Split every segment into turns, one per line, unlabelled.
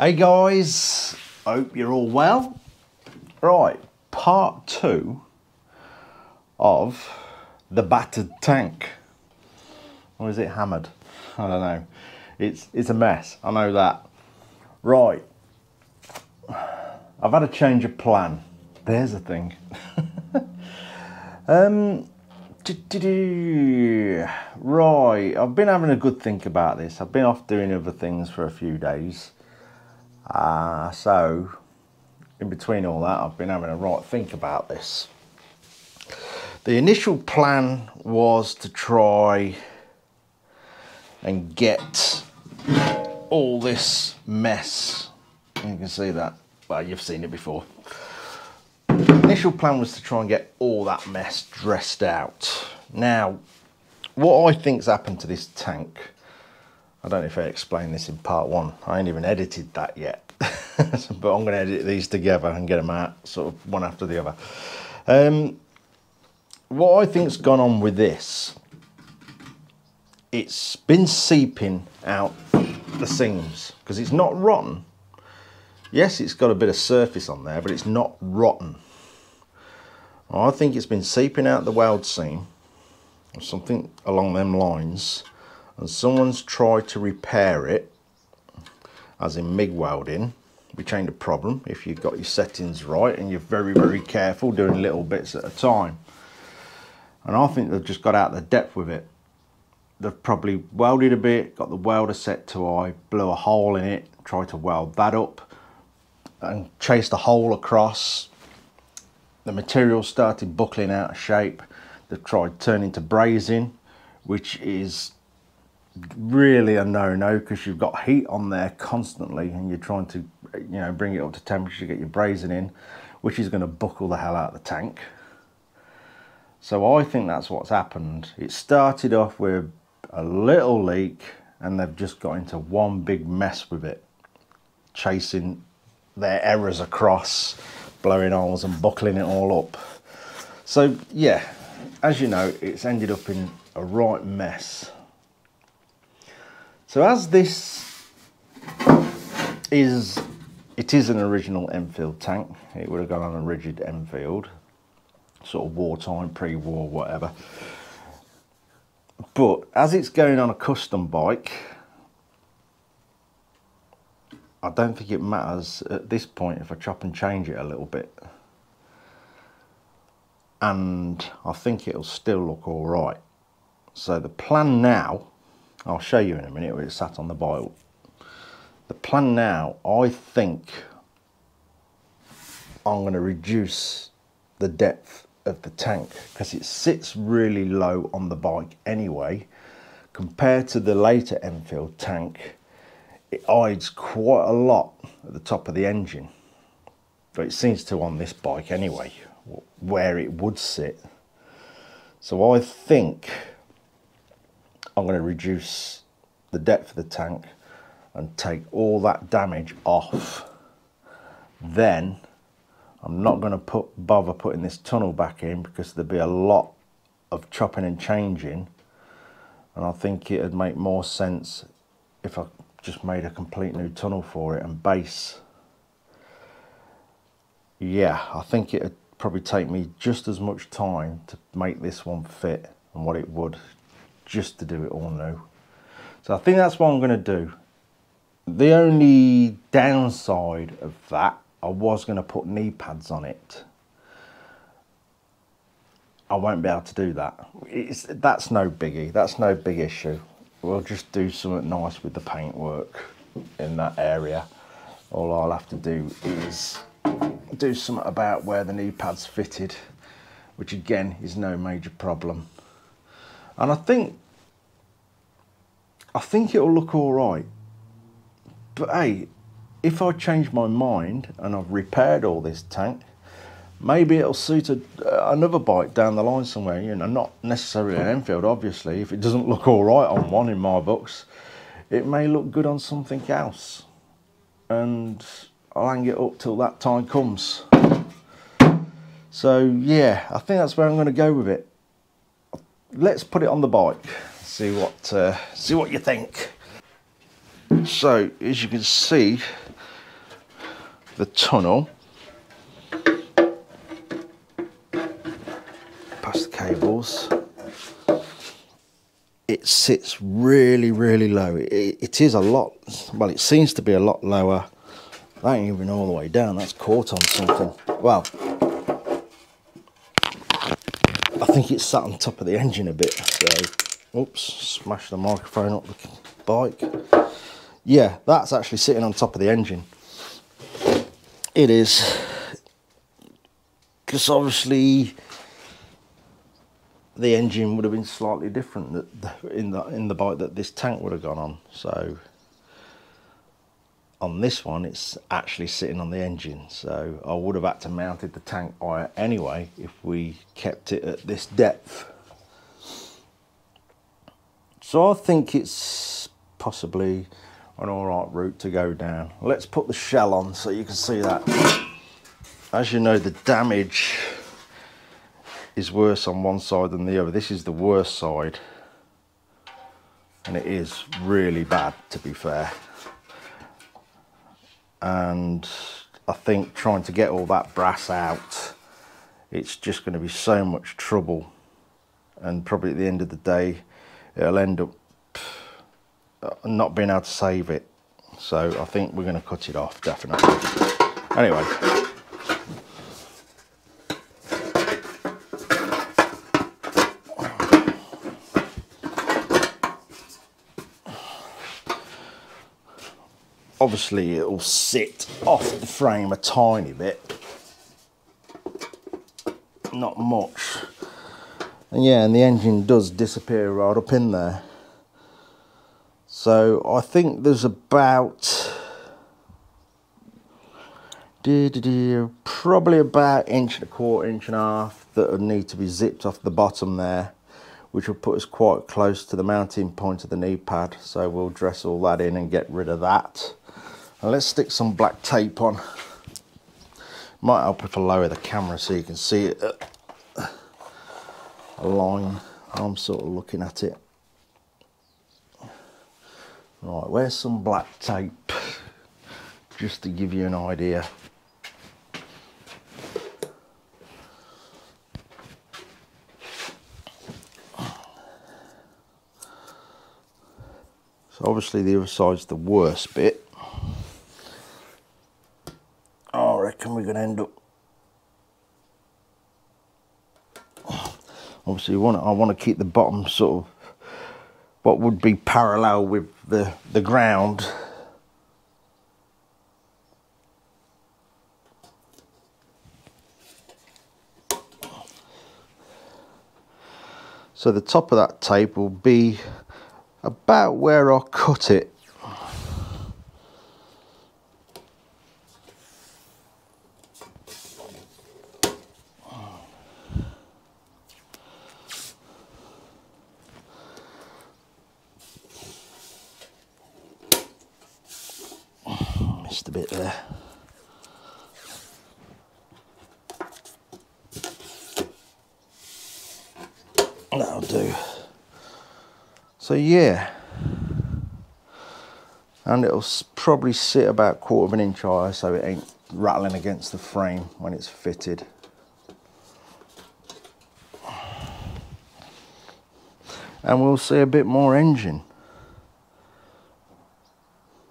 Hey guys, hope you're all well. Right, part two of the battered tank. Or is it hammered? I don't know. It's it's a mess. I know that. Right. I've had a change of plan. There's a thing. um right, I've been having a good think about this. I've been off doing other things for a few days. Uh, so, in between all that, I've been having a right think about this. The initial plan was to try and get all this mess. You can see that. Well, you've seen it before. The initial plan was to try and get all that mess dressed out. Now, what I think's happened to this tank I don't know if I explained this in part one. I ain't even edited that yet. but I'm going to edit these together and get them out sort of one after the other. Um, what I think's gone on with this, it's been seeping out the seams because it's not rotten. Yes, it's got a bit of surface on there, but it's not rotten. I think it's been seeping out the weld seam or something along them lines and someone's tried to repair it as in MIG welding which ain't a problem if you've got your settings right and you're very very careful doing little bits at a time. And I think they've just got out the depth with it. They've probably welded a bit got the welder set to eye blew a hole in it tried to weld that up and chased a hole across. The material started buckling out of shape. They've tried turning to brazing which is really a no-no because you've got heat on there constantly and you're trying to you know bring it up to temperature to get your brazing in which is going to buckle the hell out of the tank. So I think that's what's happened. It started off with a little leak and they've just got into one big mess with it chasing their errors across blowing holes and buckling it all up. So yeah as you know it's ended up in a right mess so as this is, it is an original Enfield tank. It would have gone on a rigid Enfield, sort of wartime, pre-war, whatever. But as it's going on a custom bike, I don't think it matters at this point if I chop and change it a little bit. And I think it'll still look all right. So the plan now I'll show you in a minute where it sat on the bile. The plan now, I think I'm going to reduce the depth of the tank because it sits really low on the bike anyway. Compared to the later Enfield tank, it hides quite a lot at the top of the engine. But it seems to on this bike anyway, where it would sit. So I think I'm going to reduce the depth of the tank and take all that damage off. Then I'm not going to put bother putting this tunnel back in because there'd be a lot of chopping and changing and I think it'd make more sense if I just made a complete new tunnel for it and base. Yeah, I think it'd probably take me just as much time to make this one fit and what it would just to do it all new. So I think that's what I'm going to do. The only downside of that, I was going to put knee pads on it. I won't be able to do that. It's, that's no biggie. That's no big issue. We'll just do something nice with the paintwork in that area. All I'll have to do is do something about where the knee pads fitted, which again is no major problem. And I think, I think it'll look all right. But hey, if I change my mind and I've repaired all this tank, maybe it'll suit a, another bike down the line somewhere, you know, not necessarily an Enfield, obviously. If it doesn't look all right on one in my books, it may look good on something else. And I'll hang it up till that time comes. So yeah, I think that's where I'm going to go with it let's put it on the bike see what uh, see what you think so as you can see the tunnel. Past the cables. It sits really, really low. It, it is a lot, well, it seems to be a lot lower. That ain't even all the way down. That's caught on something. Well, I think it's sat on top of the engine a bit. So, oops, smashed the microphone up the bike. Yeah, that's actually sitting on top of the engine. It is. Because obviously the engine would have been slightly different in the in the bike that this tank would have gone on. So on this one it's actually sitting on the engine. So I would have had to mounted the tank wire anyway if we kept it at this depth. So I think it's possibly an alright route to go down. Let's put the shell on so you can see that. As you know the damage is worse on one side than the other. This is the worst side and it is really bad to be fair and I think trying to get all that brass out it's just going to be so much trouble. And probably at the end of the day it'll end up uh, not being able to save it. So I think we're going to cut it off definitely. Anyway obviously it'll sit off the frame a tiny bit. Not much. And yeah and the engine does disappear right up in there. So I think there's about probably about inch and a quarter inch and a half that would need to be zipped off the bottom there which will put us quite close to the mounting point of the knee pad. So we'll dress all that in and get rid of that now let's stick some black tape on. Might help if I lower the camera so you can see it a line. I'm sort of looking at it. Right, where's some black tape? Just to give you an idea. So obviously the other side's the worst bit. We're going to end up? Obviously want I want to keep the bottom sort of what would be parallel with the the ground. So the top of that tape will be about where I cut it That'll do. So yeah, and it'll probably sit about a quarter of an inch higher so it ain't rattling against the frame when it's fitted. And we'll see a bit more engine.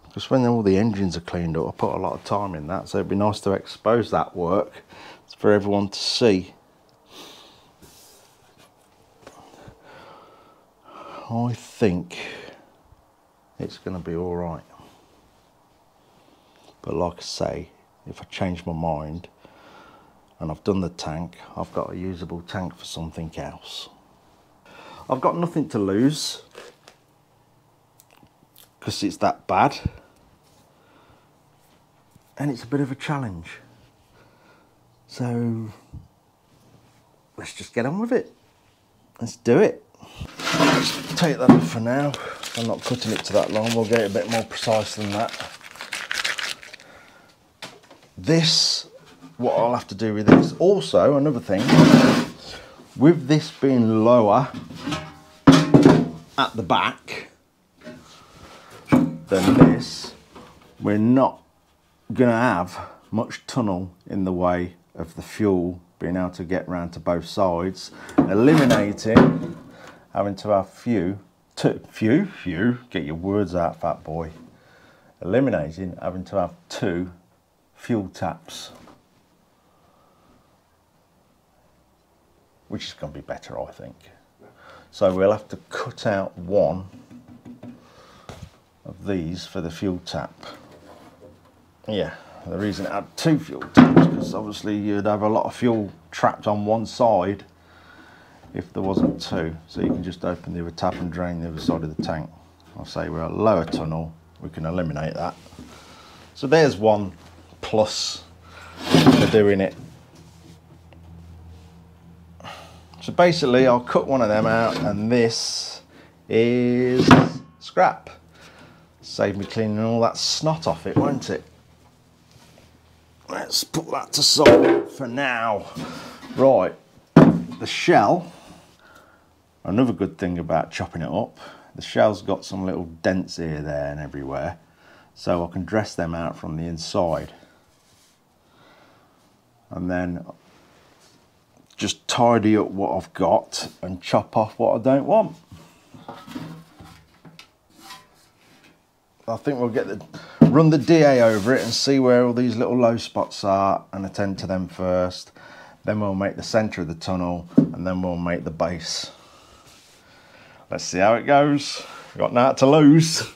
Because when all the engines are cleaned up, I put a lot of time in that, so it'd be nice to expose that work for everyone to see. I think it's going to be all right. But like I say, if I change my mind and I've done the tank, I've got a usable tank for something else. I've got nothing to lose because it's that bad. And it's a bit of a challenge. So let's just get on with it. Let's do it take that off for now. I'm not cutting it to that long, we'll get it a bit more precise than that. This, what I'll have to do with this. Also, another thing, with this being lower at the back than this, we're not gonna have much tunnel in the way of the fuel being able to get round to both sides, eliminating having to have few, two, few, few, get your words out, fat boy, eliminating having to have two fuel taps, which is going to be better, I think. So we'll have to cut out one of these for the fuel tap. Yeah, the reason it had uh, two fuel taps because obviously you'd have a lot of fuel trapped on one side if there wasn't two. So you can just open the other tap and drain the other side of the tank. I'll say we're a lower tunnel, we can eliminate that. So there's one plus for doing it. So basically I'll cut one of them out and this is scrap. Save me cleaning all that snot off it, won't it? Let's put that to side for now. Right, the shell, another good thing about chopping it up, the shell's got some little dents here, there and everywhere. So I can dress them out from the inside. And then just tidy up what I've got and chop off what I don't want. I think we'll get the run the DA over it and see where all these little low spots are and attend to them first. Then we'll make the centre of the tunnel and then we'll make the base. Let's see how it goes. We've got nothing to lose.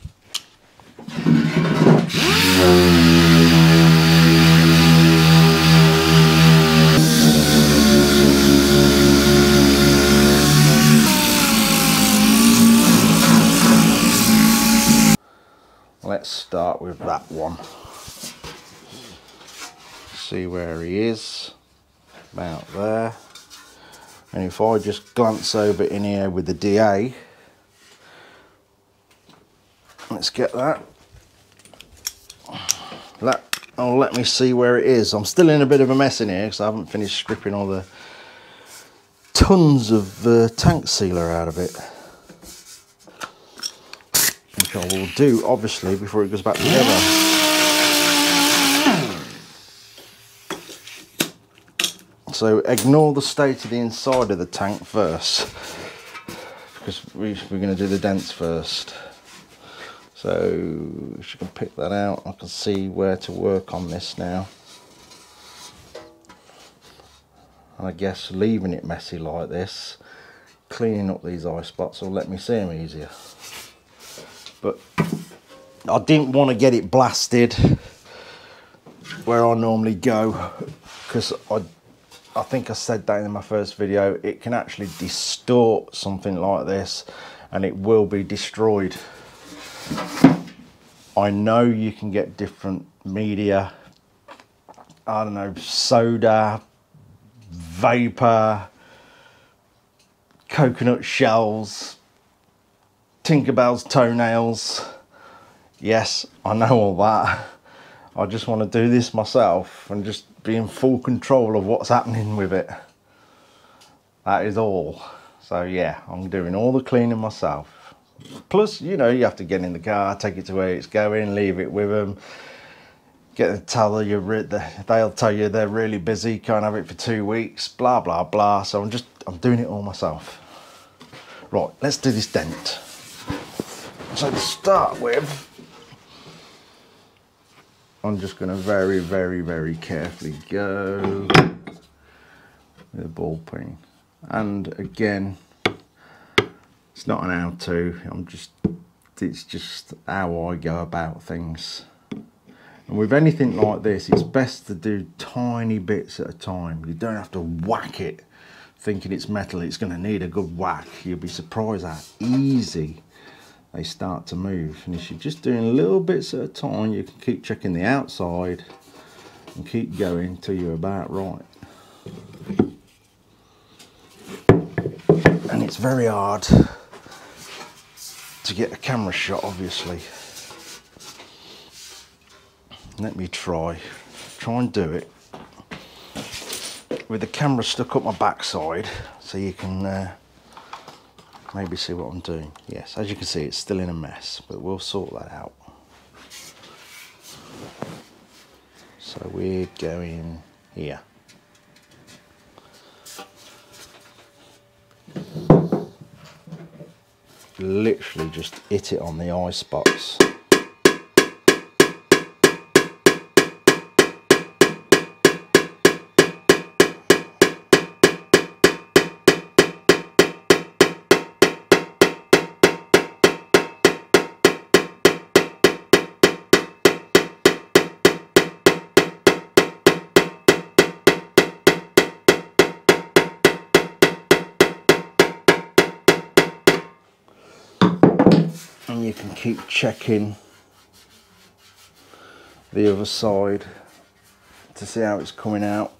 Let's start with that one. See where he is, about there. And if I just glance over in here with the DA, let's get that. That will let me see where it is. I'm still in a bit of a mess in here because I haven't finished stripping all the tons of uh, tank sealer out of it which I will do obviously before it goes back together. So ignore the state of the inside of the tank first because we, are going to do the dents first. So if you can pick that out, I can see where to work on this now. And I guess leaving it messy like this, cleaning up these eye spots will let me see them easier but I didn't want to get it blasted where I normally go because I I think I said that in my first video. It can actually distort something like this and it will be destroyed. I know you can get different media. I don't know soda vapor coconut shells Tinkerbell's toenails. Yes, I know all that. I just want to do this myself and just be in full control of what's happening with it. That is all. So yeah, I'm doing all the cleaning myself. Plus, you know, you have to get in the car, take it to where it's going, leave it with them. Get the tell you they'll tell you they're really busy, can't have it for two weeks, blah blah blah. So I'm just I'm doing it all myself. Right, let's do this dent. So to start with, I'm just going to very, very, very carefully go with a ball peen. And again, it's not an how to, I'm just, it's just how I go about things. And with anything like this, it's best to do tiny bits at a time. You don't have to whack it thinking it's metal, it's going to need a good whack. You'll be surprised how easy they start to move. And if you're just doing little bits at a time, you can keep checking the outside and keep going till you're about right. And it's very hard to get a camera shot, obviously. Let me try. Try and do it with the camera stuck up my backside so you can uh, maybe see what I'm doing. Yes, as you can see, it's still in a mess, but we'll sort that out. So we're going here. Literally just hit it on the eye spots. And you can keep checking the other side to see how it's coming out.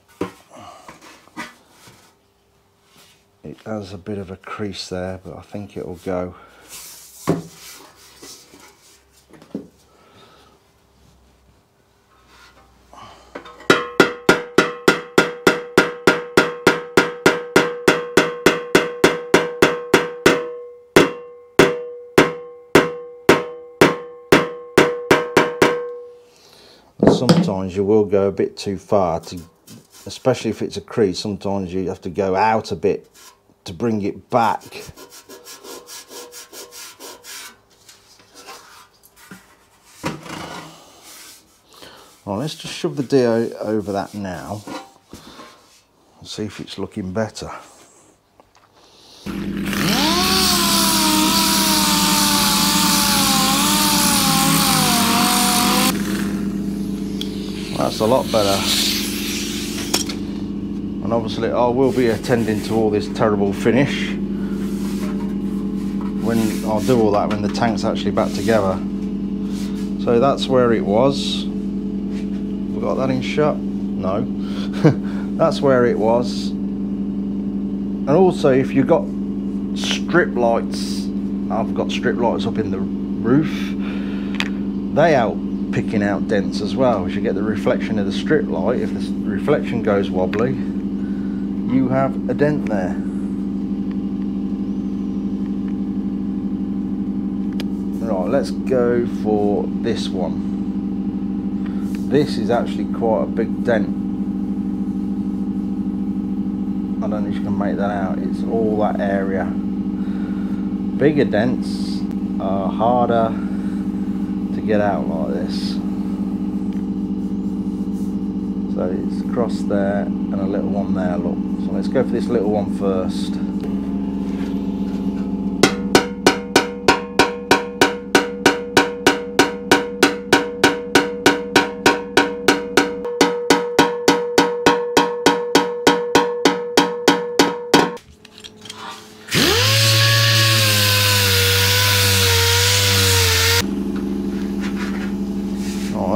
It has a bit of a crease there, but I think it'll go. Sometimes you will go a bit too far to especially if it's a crease sometimes you have to go out a bit to bring it back Right, let's just shove the DA over that now and see if it's looking better. That's a lot better. And obviously I will be attending to all this terrible finish when I'll do all that when the tank's actually back together. So that's where it was. We got that in shot? No. that's where it was. And also if you've got strip lights, I've got strip lights up in the roof, they help picking out dents as well. As you get the reflection of the strip light. If the reflection goes wobbly you have a dent there. Right let's go for this one. This is actually quite a big dent. I don't know if you can make that out. It's all that area. Bigger dents are harder get out like this. So it's across there and a little one there, look. So let's go for this little one first.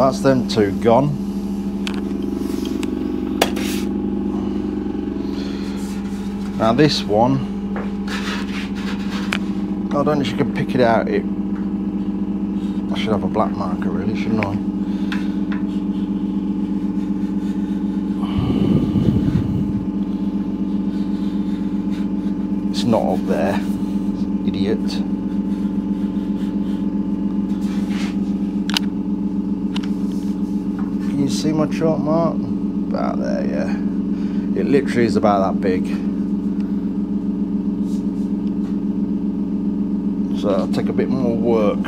that's them two gone. Now this one, I don't know if you can pick it out. It, I should have a black marker really, shouldn't I? It's not up there, idiot. you see my chalk mark? About there, yeah. It literally is about that big. So I'll take a bit more work.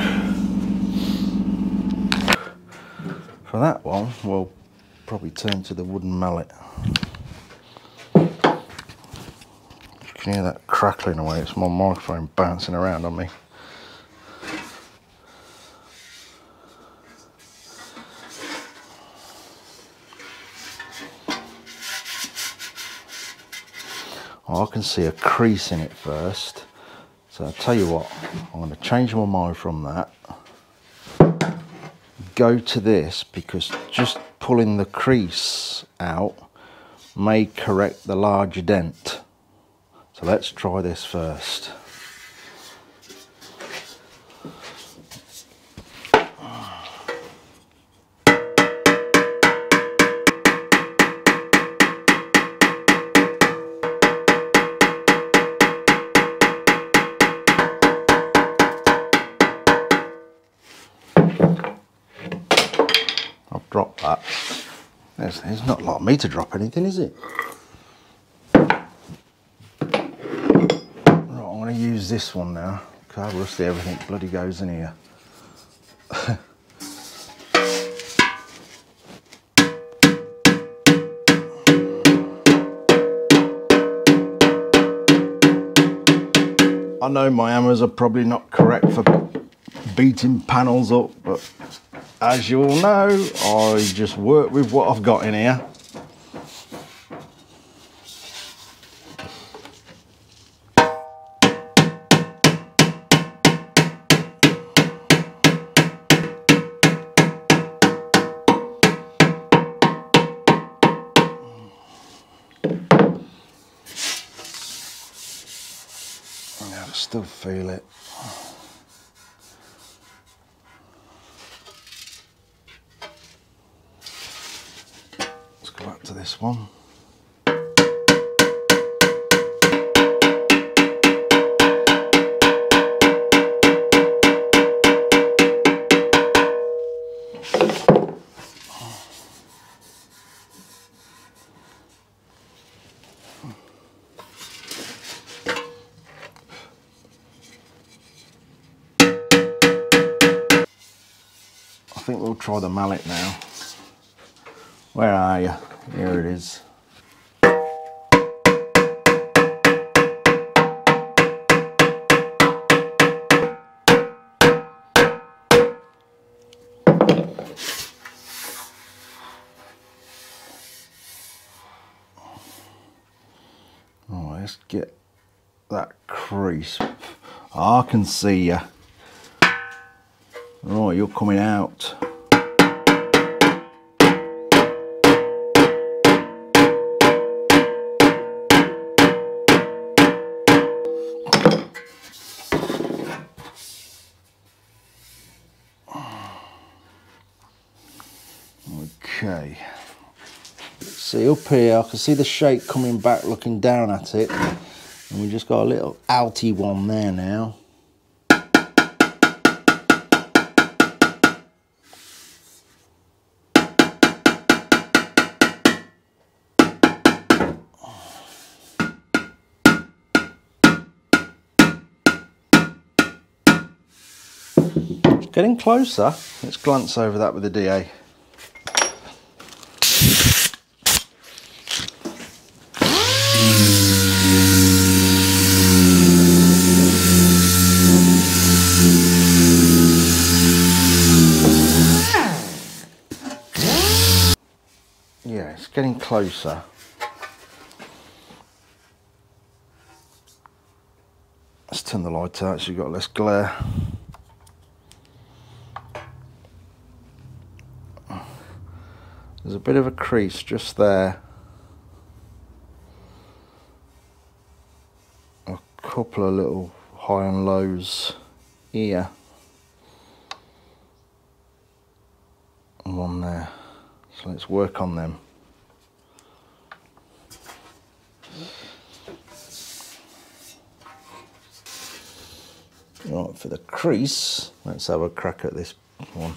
For that one, we'll probably turn to the wooden mallet. You can hear that crackling away, it's my microphone bouncing around on me. I can see a crease in it first. So I'll tell you what, I'm going to change my mind from that. Go to this because just pulling the crease out may correct the larger dent. So let's try this first. drop that. It's not like me to drop anything, is it? Right, I'm going to use this one now. How rusty everything bloody goes in here. I know my hammers are probably not correct for beating panels up, but as you all know, I just work with what I've got in here. Try the mallet now. Where are you? Here it is. Oh, let's get that crease. I can see you. Right, you're coming out. Here, I can see the shape coming back looking down at it. And we just got a little outy one there now. Getting closer. Let's glance over that with the DA. Yeah, it's getting closer. Let's turn the light out so you've got less glare. There's a bit of a crease just there. A couple of little high and lows here. And one there. So let's work on them. Right, for the crease, let's have a crack at this one.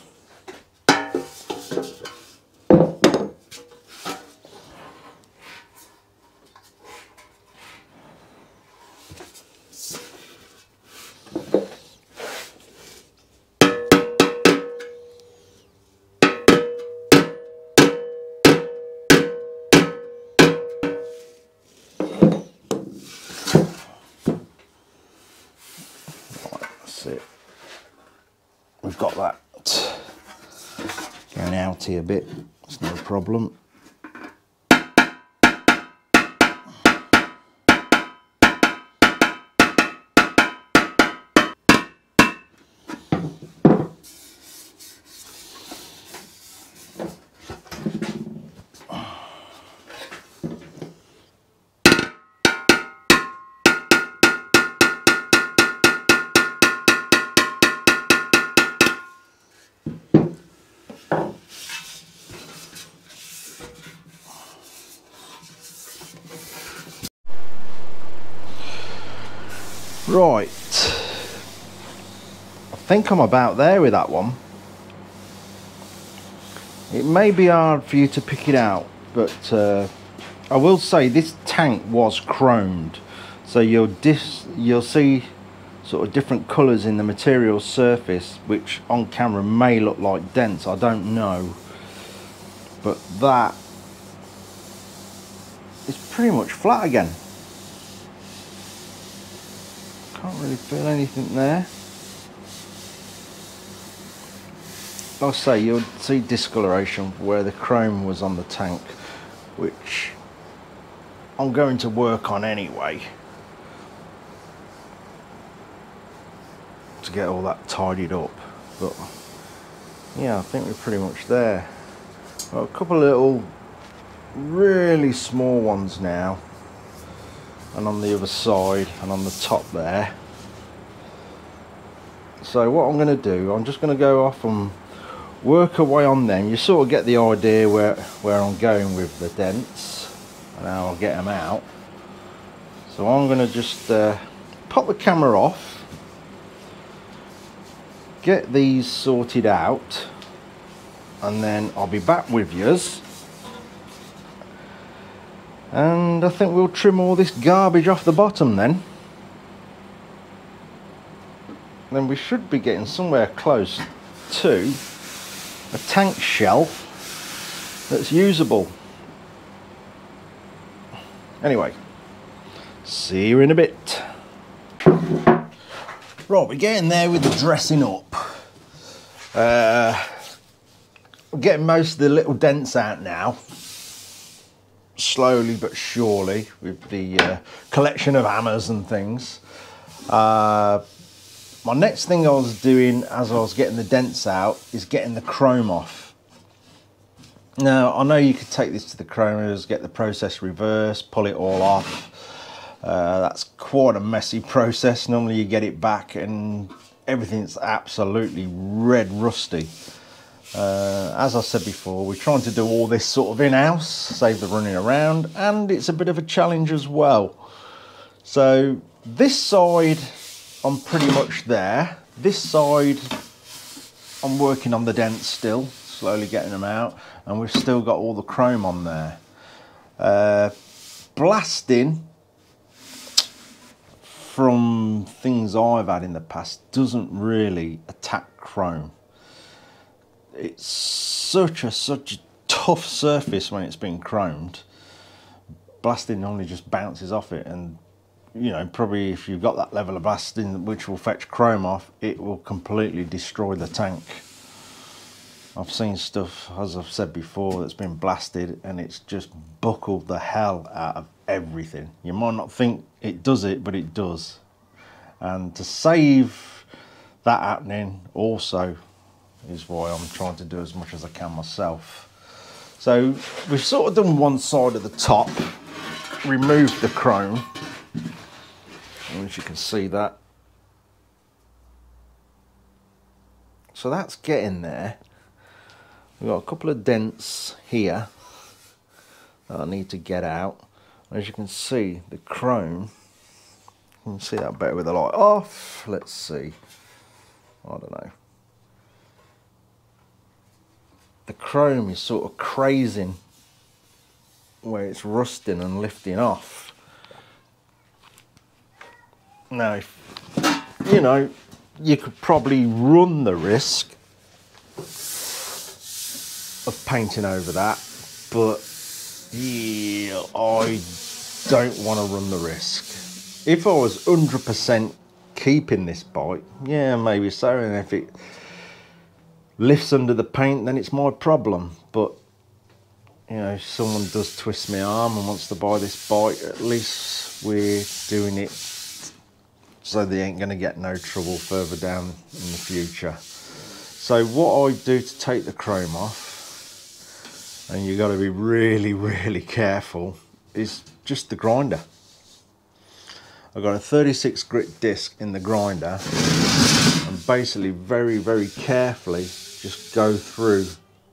Right. I think I'm about there with that one. It may be hard for you to pick it out, but uh, I will say this tank was chromed. So you'll, you'll see sort of different colours in the material surface, which on camera may look like dents, I don't know. But that is pretty much flat again. Can't really feel anything there. Like I say, you'll see discoloration where the chrome was on the tank, which I'm going to work on anyway. To get all that tidied up. But yeah, I think we're pretty much there. Got a couple of little really small ones now and on the other side and on the top there so what I'm going to do I'm just going to go off and work away on them. You sort of get the idea where where I'm going with the dents and how I'll get them out. So I'm going to just uh, pop the camera off get these sorted out and then I'll be back with yous. And I think we'll trim all this garbage off the bottom then then we should be getting somewhere close to a tank shell that's usable. Anyway see you in a bit. Right we're getting there with the dressing up. Uh, we're getting most of the little dents out now. Slowly but surely with the uh, collection of hammers and things. Uh, my next thing I was doing as I was getting the dents out is getting the chrome off. Now I know you could take this to the chromers, get the process reversed, pull it all off. Uh, that's quite a messy process. Normally you get it back and everything's absolutely red rusty. Uh, as I said before, we're trying to do all this sort of in-house, save the running around, and it's a bit of a challenge as well. So this side, I'm pretty much there. This side, I'm working on the dents still, slowly getting them out, and we've still got all the chrome on there. Uh, blasting, from things I've had in the past, doesn't really attack chrome it's such a such a tough surface when it's been chromed. Blasting normally just bounces off it and you know, probably if you've got that level of blasting which will fetch chrome off, it will completely destroy the tank. I've seen stuff, as I've said before, that's been blasted and it's just buckled the hell out of everything. You might not think it does it, but it does. And to save that happening also is why I'm trying to do as much as I can myself. So we've sort of done one side of the top, removed the chrome, as you can see that. So that's getting there. We've got a couple of dents here that I need to get out. As you can see, the chrome, you can see that better with the light off. Let's see. I don't know the chrome is sort of crazing where it's rusting and lifting off. Now, you know, you could probably run the risk of painting over that, but yeah, I don't want to run the risk. If I was 100% keeping this bike, yeah, maybe so, and if it lifts under the paint, then it's my problem. But you know, if someone does twist my arm and wants to buy this bike, at least we're doing it so they ain't going to get no trouble further down in the future. So what I do to take the chrome off, and you've got to be really, really careful, is just the grinder. I've got a 36 grit disc in the grinder and basically very, very carefully just go through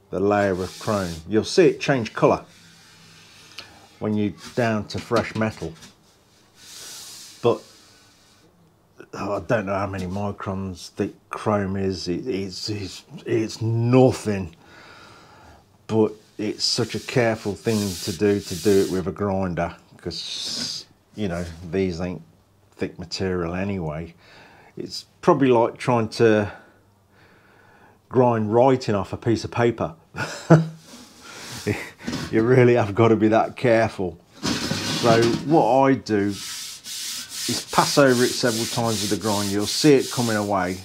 the layer of chrome. You'll see it change colour when you're down to fresh metal. But oh, I don't know how many microns thick chrome is. It, it's, it's, it's nothing. but it's such a careful thing to do to do it with a grinder because you know these ain't thick material anyway it's probably like trying to grind writing off a piece of paper you really have got to be that careful so what I do is pass over it several times with the grind you'll see it coming away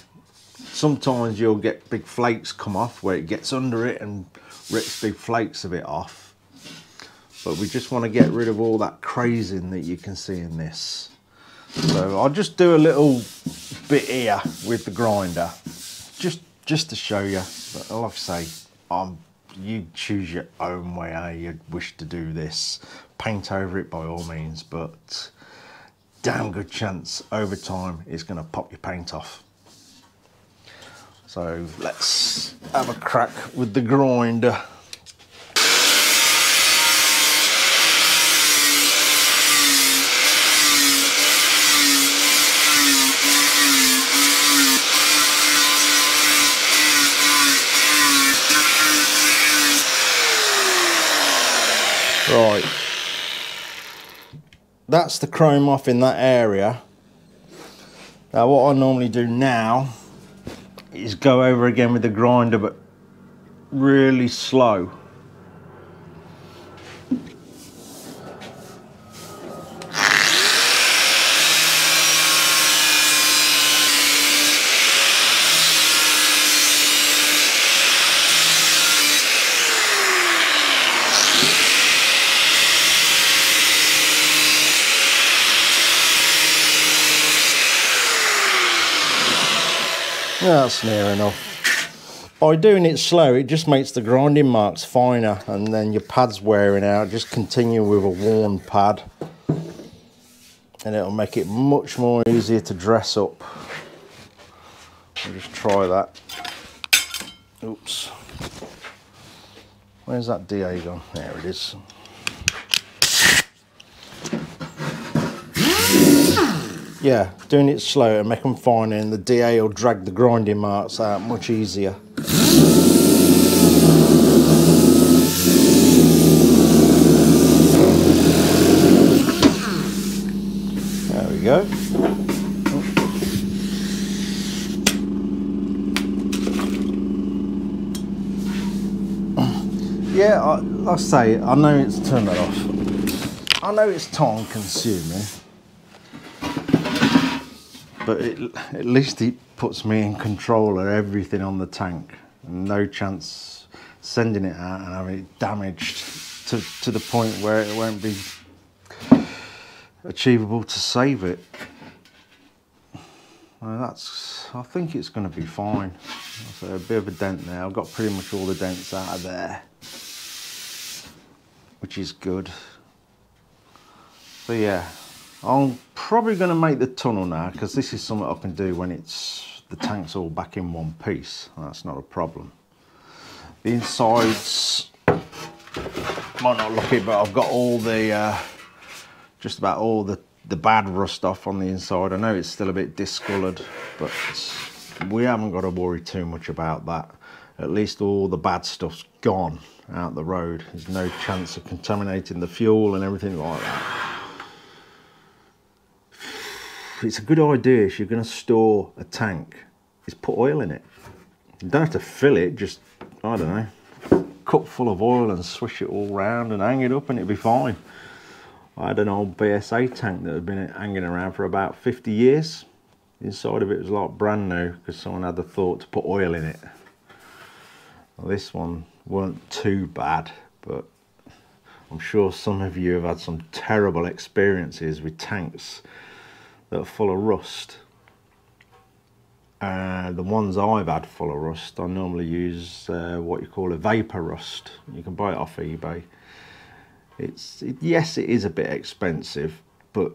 sometimes you'll get big flakes come off where it gets under it and rips big flakes of it off. But we just want to get rid of all that crazing that you can see in this. So I'll just do a little bit here with the grinder, just just to show you. But like I say, um, you choose your own way how you wish to do this. Paint over it by all means, but damn good chance over time it's going to pop your paint off. So let's have a crack with the grinder. Right, that's the chrome off in that area. Now what I normally do now is go over again with the grinder but really slow That's near enough. By doing it slow, it just makes the grinding marks finer and then your pad's wearing out. Just continue with a worn pad and it'll make it much more easier to dress up. I'll just try that. Oops. Where's that DA gone? There it is. Yeah, doing it slow and make them fine and the DA will drag the grinding marks out much easier. There we go. Yeah, I, I say, I know it's turned that off. I know it's time consuming but it, at least it puts me in control of everything on the tank. No chance sending it out and having it damaged to, to the point where it won't be achievable to save it. Well, that's, I think it's going to be fine. So a bit of a dent there. I've got pretty much all the dents out of there, which is good. So yeah, I'm probably going to make the tunnel now because this is something I can do when it's the tank's all back in one piece. That's not a problem. The insides might not look it, but I've got all the uh, just about all the the bad rust off on the inside. I know it's still a bit discolored, but we haven't got to worry too much about that. At least all the bad stuff's gone out the road. There's no chance of contaminating the fuel and everything like that it's a good idea if you're going to store a tank is put oil in it. You don't have to fill it just i don't know cup full of oil and swish it all round and hang it up and it'll be fine. I had an old bsa tank that had been hanging around for about 50 years. Inside of it was like brand new because someone had the thought to put oil in it. Well, this one weren't too bad but i'm sure some of you have had some terrible experiences with tanks that are full of rust. Uh, the ones I've had full of rust, I normally use uh, what you call Evapo-Rust. You can buy it off eBay. It's it, yes, it is a bit expensive, but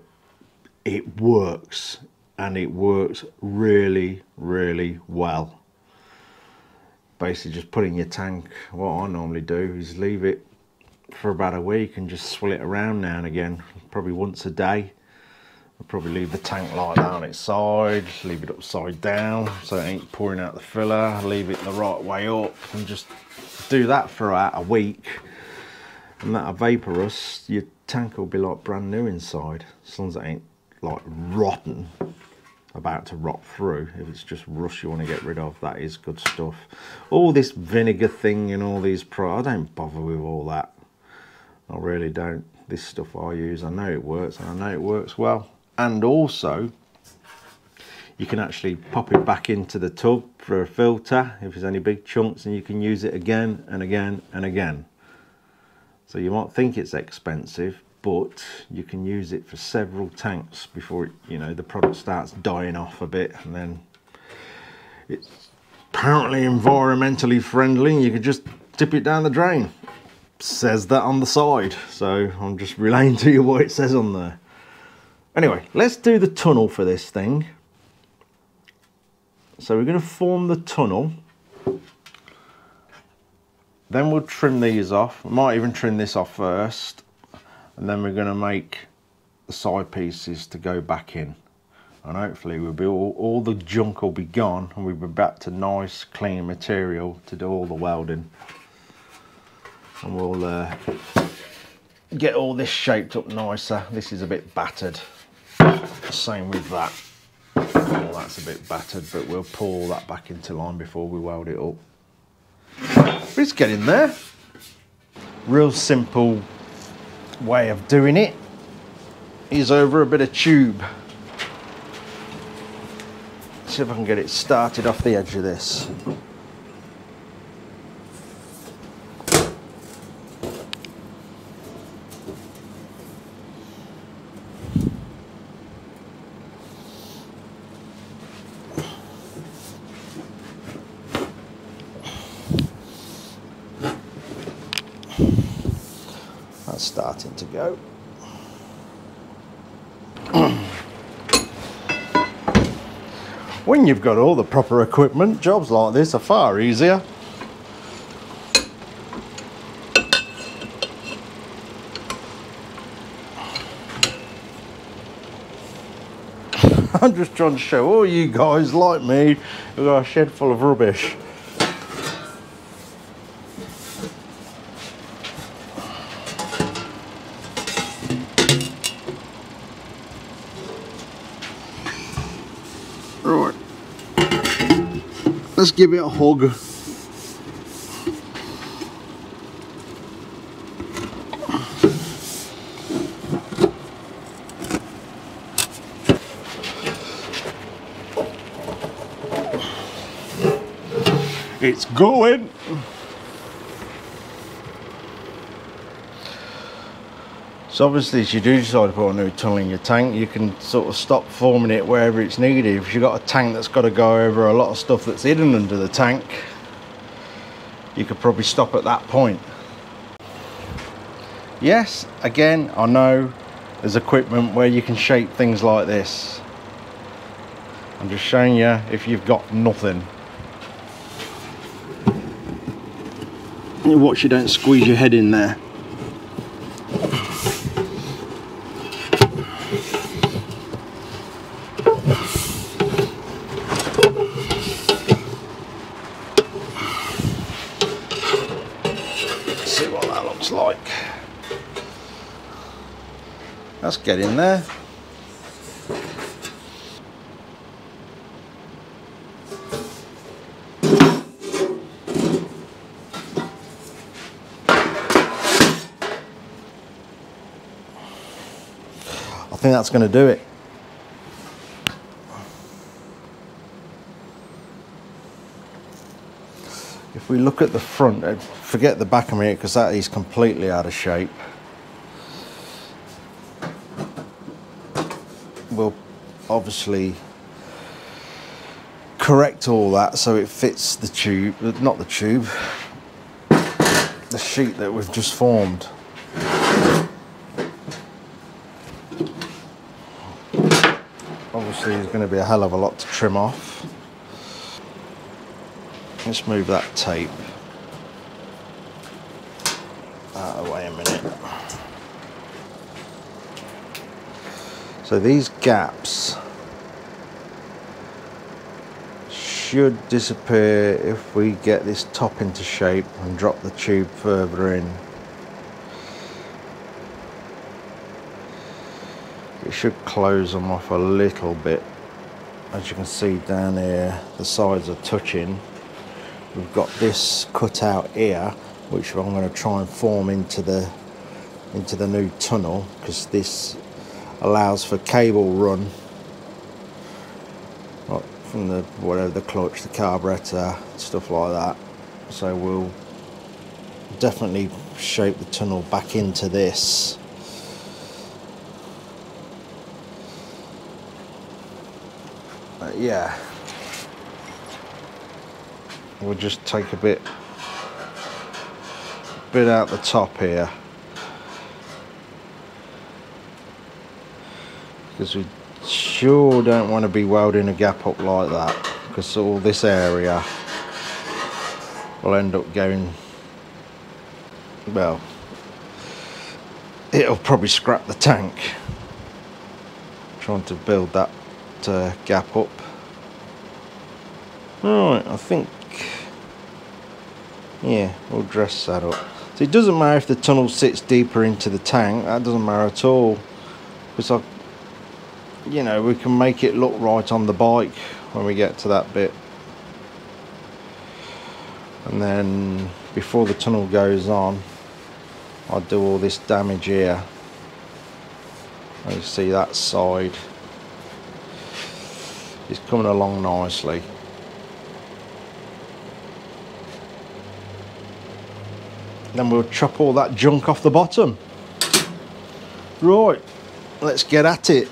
it works and it works really, really well. Basically, just putting your tank. What I normally do is leave it for about a week and just swill it around now and again, probably once a day I'll probably leave the tank like that on its side, leave it upside down so it ain't pouring out the filler, leave it the right way up and just do that for about a week and that'll vaporous, your tank will be like brand new inside. As long as it ain't like rotten, about to rot through. If it's just rust you want to get rid of, that is good stuff. All this vinegar thing and all these pro, I don't bother with all that. I really don't. This stuff I use, I know it works and I know it works well. And also, you can actually pop it back into the tub for a filter if there's any big chunks and you can use it again and again and again. So you might think it's expensive, but you can use it for several tanks before it, you know the product starts dying off a bit and then it's apparently environmentally friendly you can just tip it down the drain says that on the side so I'm just relaying to you what it says on there anyway let's do the tunnel for this thing so we're going to form the tunnel then we'll trim these off. We might even trim this off first. And then we're going to make the side pieces to go back in. And hopefully we'll be all, all the junk will be gone and we'll be back to nice clean material to do all the welding. And we'll uh, get all this shaped up nicer. This is a bit battered. Same with that. That's a bit battered, but we'll pull that back into line before we weld it up. It's getting there. Real simple way of doing it is over a bit of tube. See if I can get it started off the edge of this. To go. when you've got all the proper equipment, jobs like this are far easier. I'm just trying to show all you guys like me who got a shed full of rubbish. Give it a hug. It's going. So obviously if you do decide to put a new tunnel in your tank, you can sort of stop forming it wherever it's needed. If you've got a tank that's got to go over a lot of stuff that's hidden under the tank, you could probably stop at that point. Yes, again, I know there's equipment where you can shape things like this. I'm just showing you if you've got nothing. Watch you don't squeeze your head in there. Get in there. I think that's going to do it. If we look at the front, uh, forget the back of me because that is completely out of shape. we'll obviously correct all that so it fits the tube, not the tube, the sheet that we've just formed. Obviously there's going to be a hell of a lot to trim off. Let's move that tape out of the way a minute. So these gaps should disappear if we get this top into shape and drop the tube further in. It should close them off a little bit. As you can see down here, the sides are touching. We've got this cut out here, which I'm going to try and form into the into the new tunnel because this allows for cable run from the whatever the clutch, the carburetor, stuff like that. So we'll definitely shape the tunnel back into this. But yeah, we'll just take a bit, bit out the top here. Because we sure don't want to be welding a gap up like that because all this area will end up going well it'll probably scrap the tank. Trying to build that uh, gap up. Alright I think yeah we'll dress that up. So it doesn't matter if the tunnel sits deeper into the tank that doesn't matter at all. Because I you know we can make it look right on the bike when we get to that bit. And then before the tunnel goes on I do all this damage here. And you see that side? Is coming along nicely. Then we'll chop all that junk off the bottom. Right let's get at it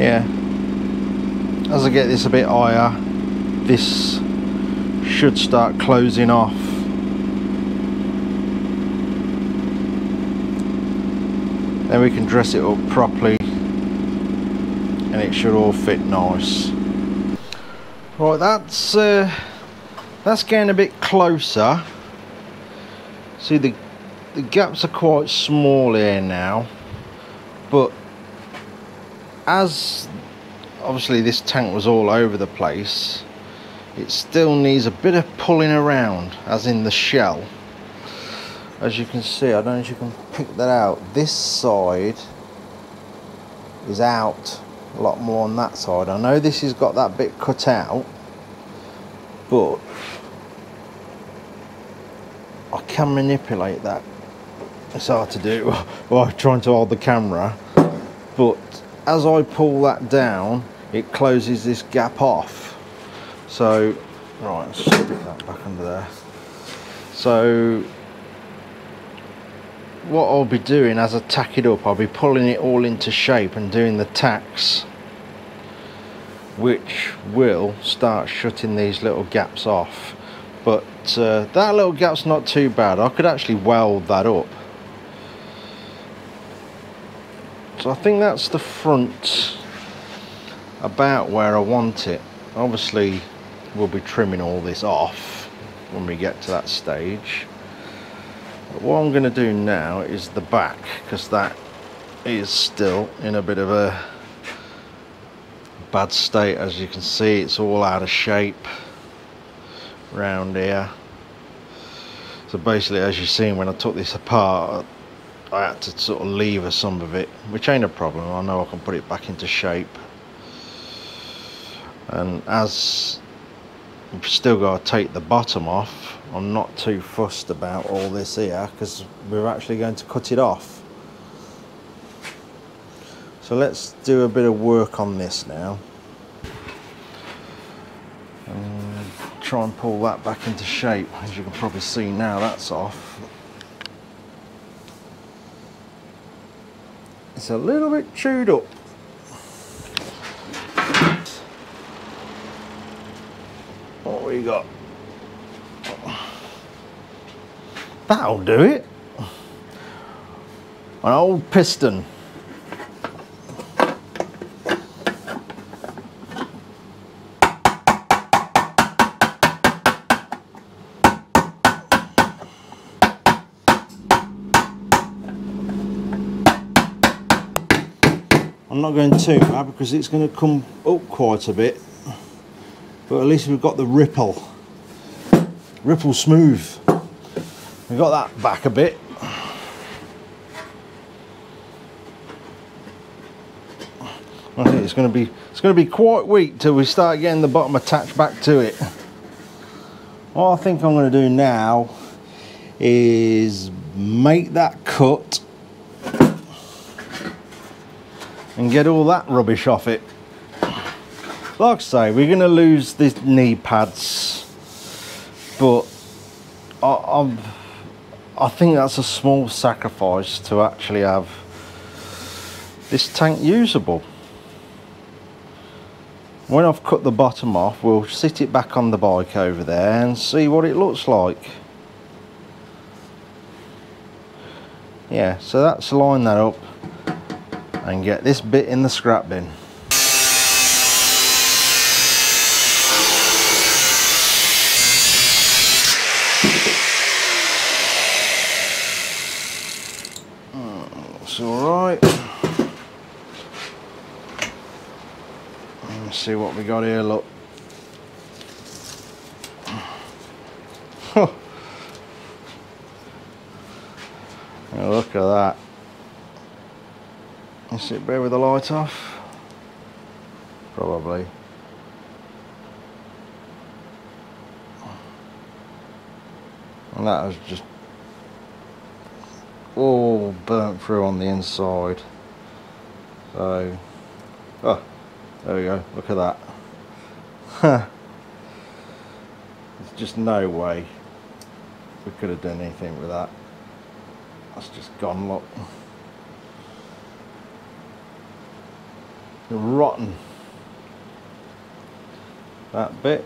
yeah. As I get this a bit higher this should start closing off. Then we can dress it up properly and it should all fit nice. Right that's uh, that's getting a bit closer. See the the gaps are quite small here now but as obviously this tank was all over the place it still needs a bit of pulling around as in the shell. As you can see I don't know if you can pick that out this side is out a lot more on that side. I know this has got that bit cut out but I can manipulate that. It's hard to do while trying to hold the camera but as I pull that down it closes this gap off. So right let's that back under there. So what I'll be doing as I tack it up I'll be pulling it all into shape and doing the tacks which will start shutting these little gaps off. But uh, that little gap's not too bad. I could actually weld that up So I think that's the front about where I want it. Obviously we'll be trimming all this off when we get to that stage. But what I'm going to do now is the back because that is still in a bit of a bad state as you can see it's all out of shape round here so basically as you've seen when I took this apart I had to sort of lever some of it, which ain't a problem. I know I can put it back into shape. And as I've still got to take the bottom off, I'm not too fussed about all this here because we're actually going to cut it off. So let's do a bit of work on this now. And try and pull that back into shape. As you can probably see now, that's off. It's a little bit chewed up. What we got? That'll do it. An old piston. I'm not going too mad because it's going to come up quite a bit. But at least we've got the ripple. Ripple smooth. We've got that back a bit. I think it's going to be it's going to be quite weak till we start getting the bottom attached back to it. What I think I'm going to do now is make that cut and get all that rubbish off it. Like I say, we're going to lose these knee pads, but I, I'm, I think that's a small sacrifice to actually have this tank usable. When I've cut the bottom off, we'll sit it back on the bike over there and see what it looks like. Yeah, so that's line that up and get this bit in the scrap bin. Hmm, it's alright. Let's see what we got here, look. look at that. Is it better with the light off? Probably. And that was just all burnt through on the inside. So, oh, there we go, look at that. There's just no way we could have done anything with that. That's just gone, look. Rotten. That bit.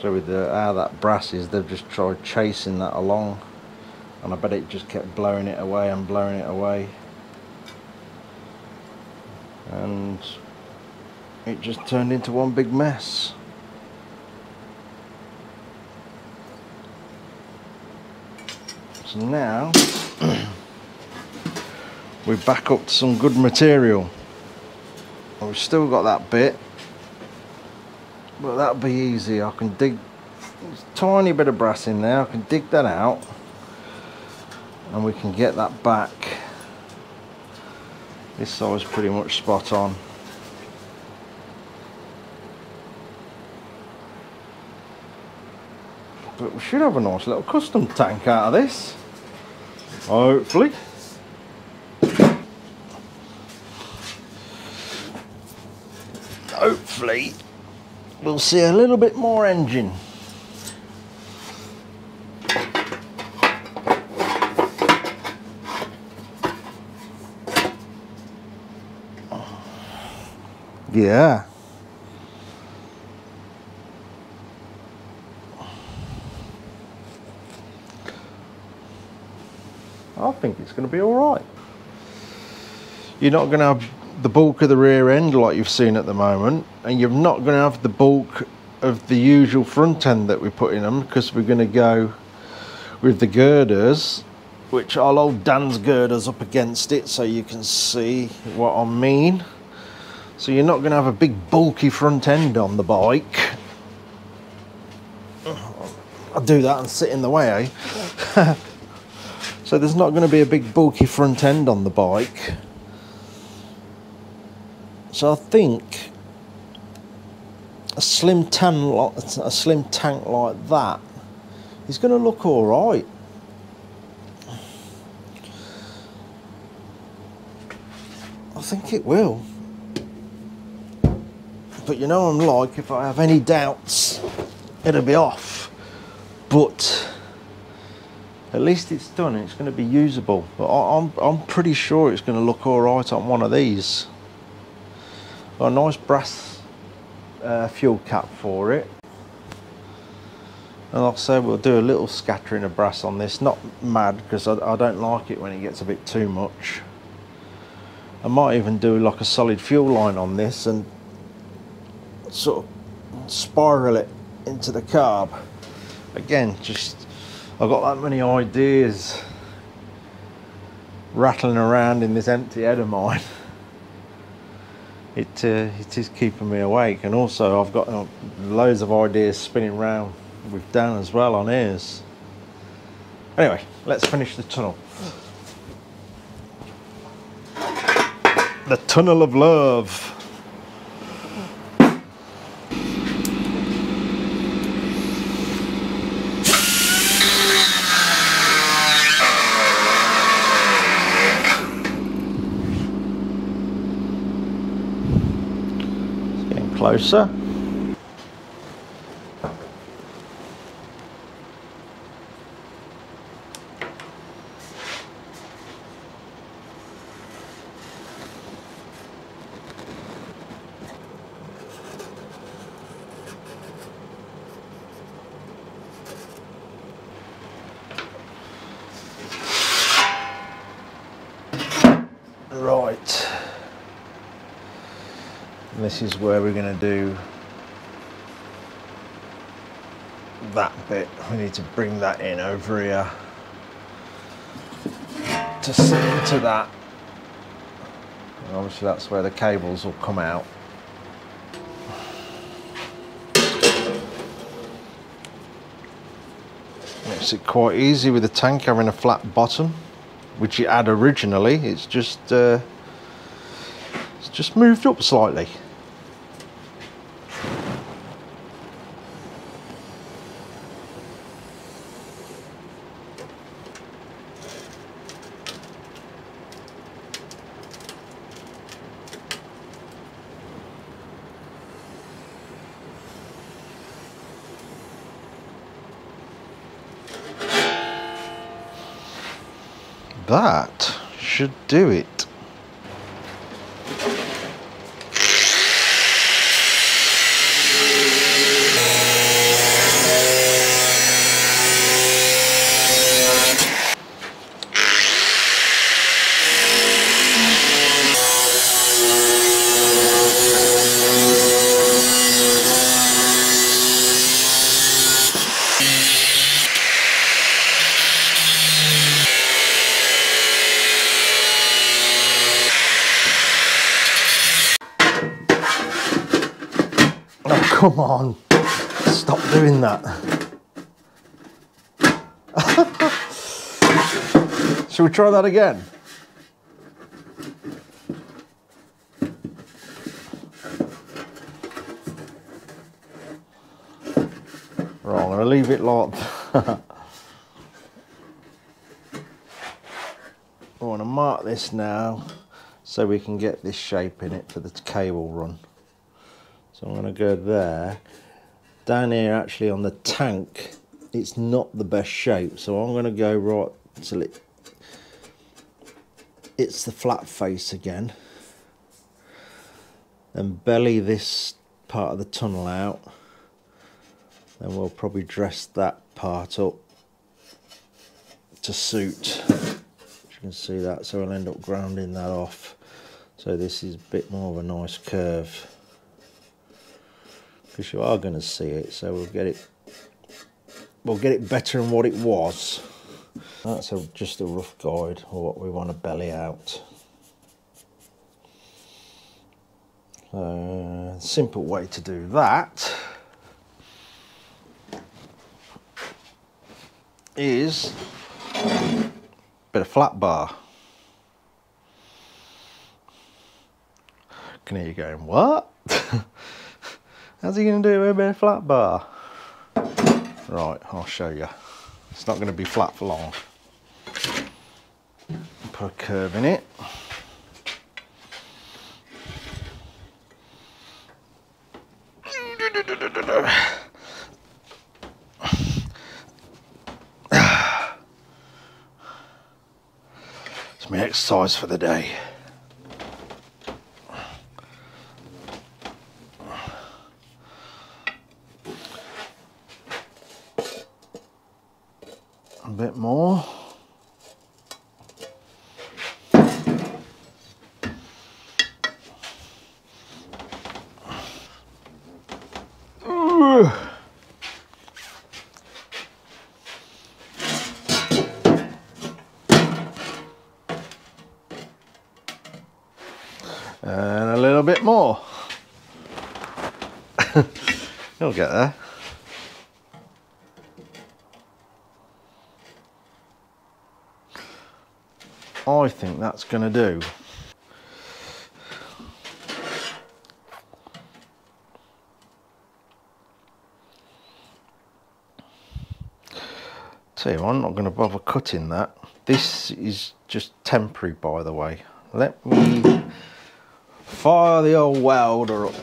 So with the how that brass is, they've just tried chasing that along and I bet it just kept blowing it away and blowing it away and it just turned into one big mess so now we're back up to some good material. We've still got that bit. But that'll be easy. I can dig tiny bit of brass in there. I can dig that out. And we can get that back. This saw is pretty much spot on. But we should have a nice little custom tank out of this hopefully hopefully we'll see a little bit more engine Yeah. Think it's going to be all right. You're not going to have the bulk of the rear end like you've seen at the moment, and you're not going to have the bulk of the usual front end that we put in them because we're going to go with the girders, which I'll hold Dan's girders up against it so you can see what I mean. So you're not going to have a big bulky front end on the bike. I'll do that and sit in the way, eh? so there's not going to be a big bulky front end on the bike. So I think a slim tan, a slim tank like that is going to look all right. I think it will. But you know I'm like, if I have any doubts, it'll be off. But at least it's done it's going to be usable. But I, am I'm, I'm pretty sure it's going to look all right on one of these. Got a nice brass uh, fuel cap for it. And like I said, we'll do a little scattering of brass on this. Not mad, because I, I don't like it when it gets a bit too much. I might even do like a solid fuel line on this and sort of spiral it into the carb. Again, just I've got that many ideas rattling around in this empty head of mine. It, uh, it is keeping me awake and also I've got uh, loads of ideas spinning around with Dan as well on ears. Anyway, let's finish the tunnel. The Tunnel of Love. Closer. This is where we're going to do that bit. We need to bring that in over here to sit into that. And obviously that's where the cables will come out. Makes it quite easy with the tank having a flat bottom, which it had originally. It's just uh, it's just moved up slightly. Do it. Come on, stop doing that. Should we try that again? Right, I'm going to leave it locked. I want to mark this now so we can get this shape in it for the cable run. So I'm going to go there. Down here actually on the tank, it's not the best shape. So I'm going to go right till it, it's the flat face again. And belly this part of the tunnel out. Then we'll probably dress that part up to suit. You can see that, so I'll end up grounding that off. So this is a bit more of a nice curve because you are going to see it so we'll get it we'll get it better than what it was that's a, just a rough guide of what we want to belly out uh, simple way to do that is a bit of flat bar can hear you going what How's he going to do with a bit of flat bar? Right, I'll show you. It's not going to be flat for long. Put a curve in it. It's my exercise for the day. bit more. And a little bit more. You'll get there. I think that's going to do. You, I'm not going to bother cutting that. This is just temporary, by the way. Let me fire the old welder up.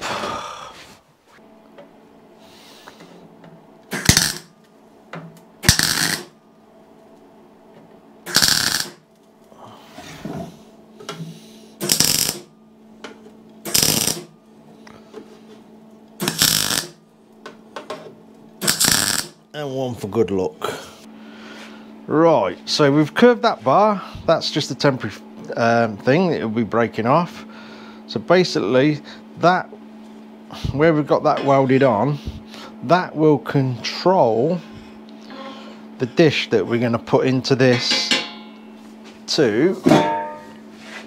and one for good luck. Right, so we've curved that bar. That's just a temporary um, thing. It'll be breaking off. So basically, that where we've got that welded on, that will control the dish that we're going to put into this to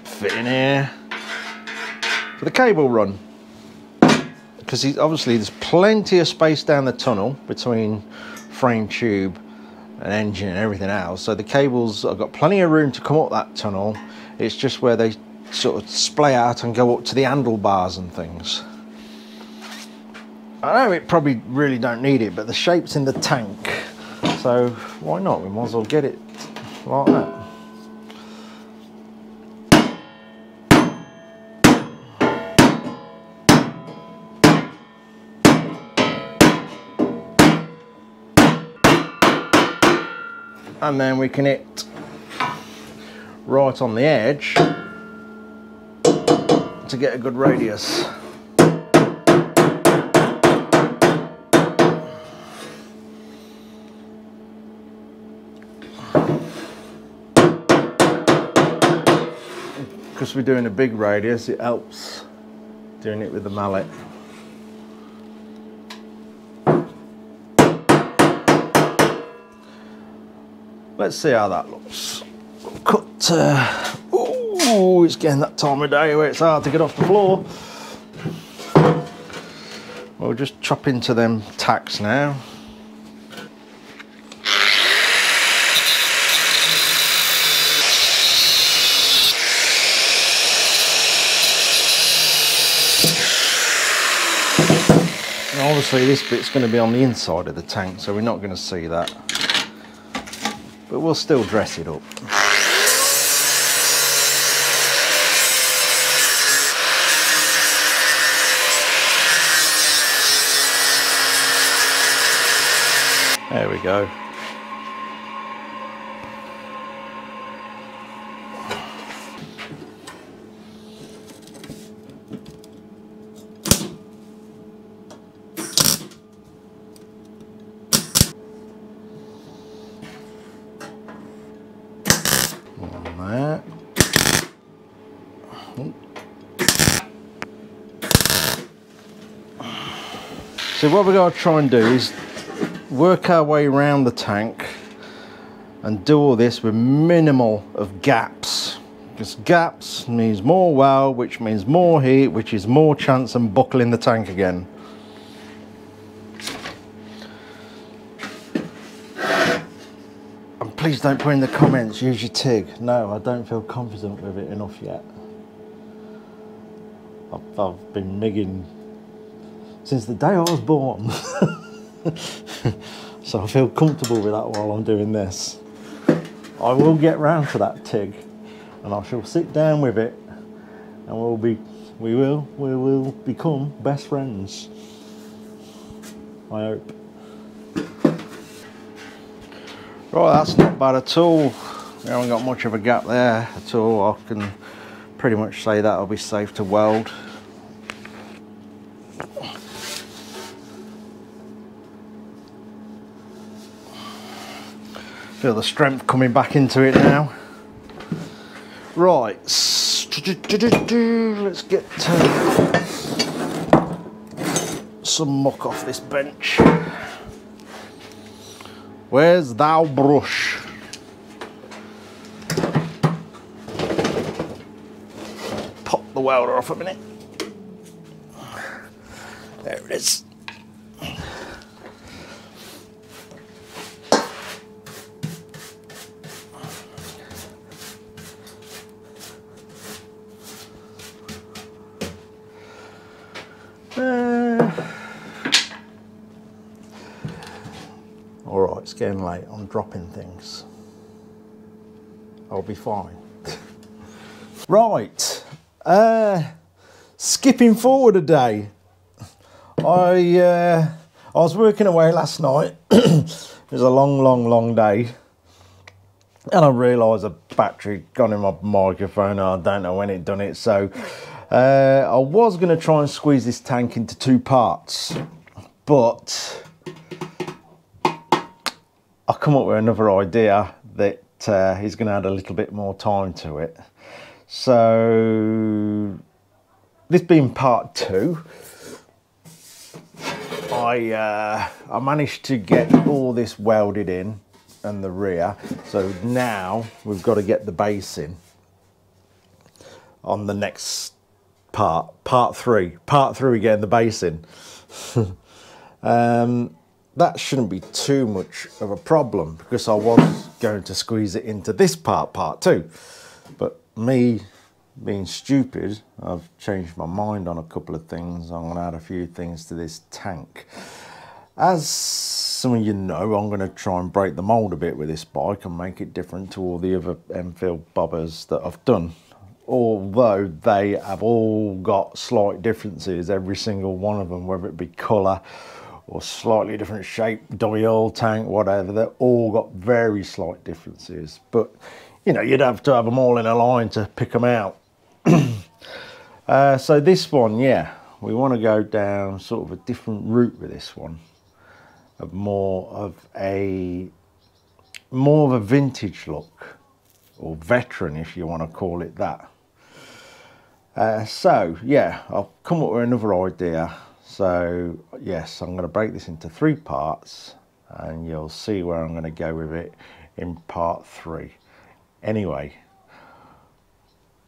fit in here for the cable run because obviously there's plenty of space down the tunnel between frame tube and engine and everything else. So the cables have got plenty of room to come up that tunnel. It's just where they sort of splay out and go up to the handlebars and things. I know it probably really don't need it, but the shape's in the tank. So why not? We might as well get it like that. and then we can hit right on the edge to get a good radius. Because we're doing a big radius, it helps doing it with the mallet. Let's see how that looks. Cut, oh, it's getting that time of day where it's hard to get off the floor. We'll just chop into them tacks now. obviously this bit's going to be on the inside of the tank so we're not going to see that but we'll still dress it up. Go. So what we're going to try and do is work our way around the tank and do all this with minimal of gaps. Because gaps means more weld, which means more heat, which is more chance of buckling the tank again. And please don't put in the comments, use your TIG. No, I don't feel confident with it enough yet. I've, I've been migging since the day I was born. so I feel comfortable with that while I'm doing this. I will get round to that TIG and I shall sit down with it and we'll be we will we will become best friends. I hope. Right, that's not bad at all. We haven't got much of a gap there at all. I can pretty much say that I'll be safe to weld. Feel the strength coming back into it now. Right, let's get uh, some muck off this bench. Where's thou brush? Pop the welder off a minute. There it is. Getting late. I'm dropping things. I'll be fine. right, uh, skipping forward a day. I uh, I was working away last night. it was a long, long, long day. And I realised a battery gone in my microphone. I don't know when it done it. So uh, I was going to try and squeeze this tank into two parts. But I come up with another idea that uh, is going to add a little bit more time to it. So this being part two, I, uh, I managed to get all this welded in and the rear. So now we've got to get the base in on the next part, part three. Part three, getting the base in. um, that shouldn't be too much of a problem because I was going to squeeze it into this part, part two. But me being stupid, I've changed my mind on a couple of things. I'm going to add a few things to this tank. As some of you know, I'm going to try and break the mould a bit with this bike and make it different to all the other Enfield bobbers that I've done. Although they have all got slight differences, every single one of them, whether it be colour or slightly different shape, dial, tank, whatever, they've all got very slight differences. But, you know, you'd have to have them all in a line to pick them out. uh, so this one, yeah, we want to go down sort of a different route with this one, of more of a more of a vintage look, or veteran if you want to call it that. Uh, so yeah, I'll come up with another idea. So yes, I'm going to break this into three parts and you'll see where I'm going to go with it in part three. Anyway,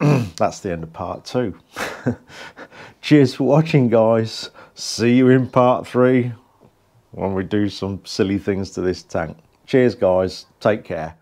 that's the end of part two. Cheers for watching, guys. See you in part three when we do some silly things to this tank. Cheers, guys. Take care.